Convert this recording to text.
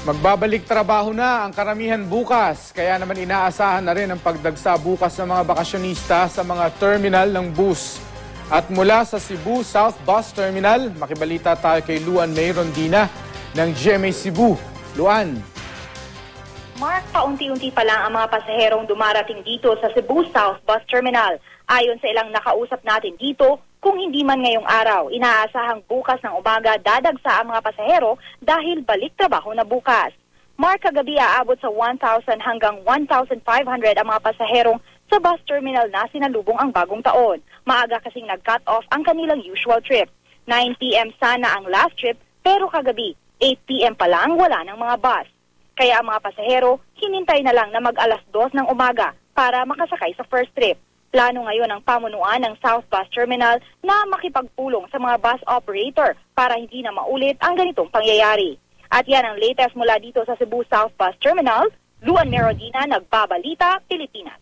Magbabalik trabaho na ang karamihan bukas, kaya naman inaasahan na rin ang pagdagsa bukas ng mga bakasyonista sa mga terminal ng bus. At mula sa Cebu South Bus Terminal, makibalita tayo kay Luan May Rondina ng GMA Cebu. Luan. Mark, paunti-unti pa lang ang mga pasaherong dumarating dito sa Cebu South Bus Terminal. Ayon sa ilang nakausap natin dito, kung hindi man ngayong araw, inaasahang bukas ng umaga dadagsa ang mga pasahero dahil balik trabaho na bukas. Mark, kagabi aabot sa 1,000 hanggang 1,500 ang mga pasaherong sa bus terminal na sinalubong ang bagong taon. Maaga kasing nag-cut off ang kanilang usual trip. 9 p.m. sana ang last trip, pero kagabi, 8 p.m. pa lang wala ng mga bus. Kaya ang mga pasahero, hinintay na lang na mag alas 2 ng umaga para makasakay sa first trip. Plano ngayon ng pamunuan ng South Bus Terminal na makipagpulong sa mga bus operator para hindi na maulit ang ganitong pangyayari. At yan ang latest mula dito sa Cebu South Bus Terminal. Luan Merodina, Nagbabalita, Pilipinas.